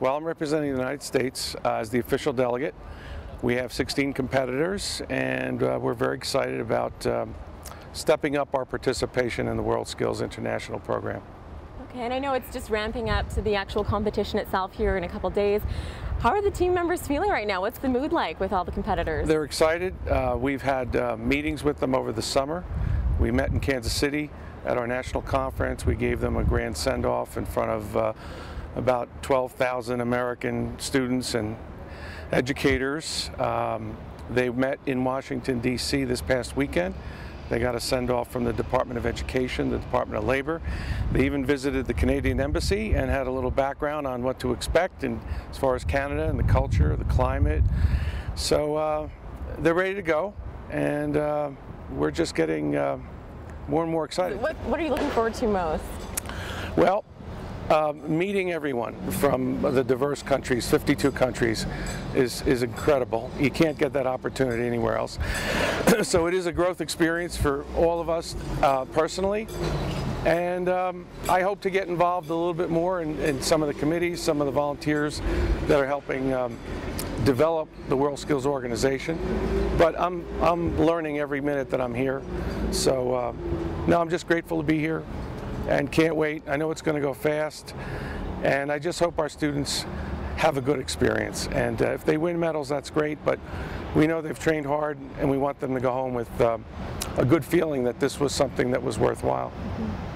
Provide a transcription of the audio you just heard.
Well, I'm representing the United States uh, as the official delegate. We have 16 competitors, and uh, we're very excited about um, stepping up our participation in the WorldSkills International program. Okay, and I know it's just ramping up to the actual competition itself here in a couple days. How are the team members feeling right now? What's the mood like with all the competitors? They're excited. Uh, we've had uh, meetings with them over the summer. We met in Kansas City at our national conference. We gave them a grand send-off in front of uh, about 12,000 American students and educators. Um, they met in Washington, D.C. this past weekend. They got a send off from the Department of Education, the Department of Labor. They even visited the Canadian Embassy and had a little background on what to expect and as far as Canada and the culture, the climate. So uh, they're ready to go, and uh, we're just getting uh, more and more excited. What, what are you looking forward to most? Well, uh, meeting everyone from the diverse countries, 52 countries, is, is incredible. You can't get that opportunity anywhere else. so it is a growth experience for all of us uh, personally. And um, I hope to get involved a little bit more in, in, some of the committees, some of the volunteers that are helping um, develop the WorldSkills Organization. But I'm, I'm learning every minute that I'm here. So uh, I'm just grateful to be here and can't wait. I know it's going to go fast, and I just hope our students have a good experience. And uh, if they win medals, that's great, but we know they've trained hard, and we want them to go home with uh, a good feeling that this was something that was worthwhile. Mm -hmm.